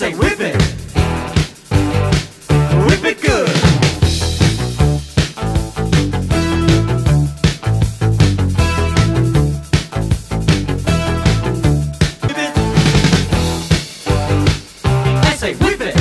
say whip it. Whip it good. Whip it. I say whip it.